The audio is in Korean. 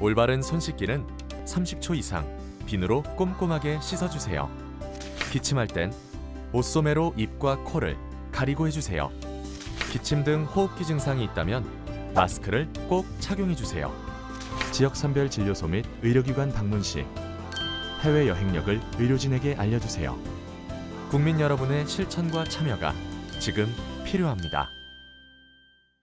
올바른 손 씻기는 30초 이상 비누로 꼼꼼하게 씻어주세요. 기침할 땐 옷소매로 입과 코를 가리고 해주세요. 기침 등 호흡기 증상이 있다면 마스크를 꼭 착용해주세요. 지역 선별 진료소 및 의료기관 방문 시 해외 여행력을 의료진에게 알려주세요. 국민 여러분의 실천과 참여가 지금 필요합니다.